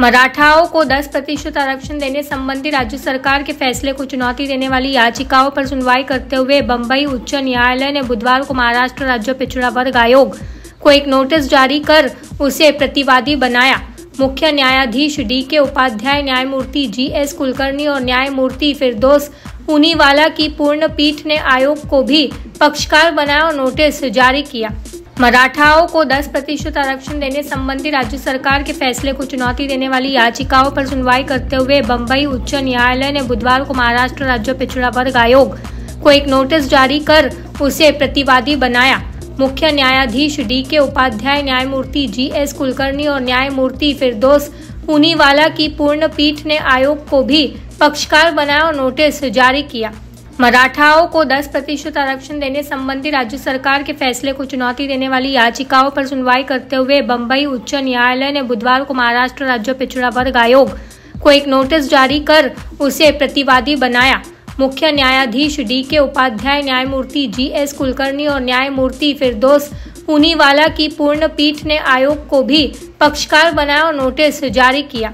मराठाओं को 10 प्रतिशत आरक्षण देने संबंधी राज्य सरकार के फैसले को चुनौती देने वाली याचिकाओं पर सुनवाई करते हुए बम्बई उच्च न्यायालय ने बुधवार को महाराष्ट्र राज्य पिछड़ा वर्ग आयोग को एक नोटिस जारी कर उसे प्रतिवादी बनाया। मुख्य न्यायाधीश डी के उपाध्याय, न्यायमूर्ति जी एस कुलकर्णी और न्यायमूर्ति फिरदोस उनीवाला की पूर्ण पीठ ने आयोग को भी पक्षकार बनाया और नोटिस जारी किया। मराठाओं को 10 प्रतिशत आरक्षण देने संबंधी राज्य सरकार के फैसले को चुनौती देने वाली याचिकाओं पर सुनवाई करते हुए बम्बई उच्च न्यायालय ने बुधवार को महाराष्ट्र राज्य पिछड़ा वर्ग आयोग को एक नोटिस जारी कर उसे प्रतिवादी बनाया। मुख्य न्यायाधीश डी के उपाध्याय, न्यायमूर्ति जी एस कुलकर्णी और न्यायमूर्ति फिरदोस उनीवाला की पूर्ण पीठ ने आयोग को भी पक्षकार बनाया और नोटिस जारी किया। मराठाओं को 10 प्रतिशत आरक्षण देने संबंधी राज्य सरकार के फैसले को चुनौती देने वाली याचिकाओं पर सुनवाई करते हुए बम्बई उच्च न्यायालय ने बुधवार को महाराष्ट्र राज्य पिछड़ा वर्ग आयोग को एक नोटिस जारी कर उसे प्रतिवादी बनाया। मुख्य न्यायाधीश डी के उपाध्याय, न्यायमूर्ति जी एस कुलकर्णी और न्यायमूर्ति फिरदोस उनीवाला की पूर्ण पीठ ने आयोग को भी पक्षकार बनाया और नोटिस जारी किया।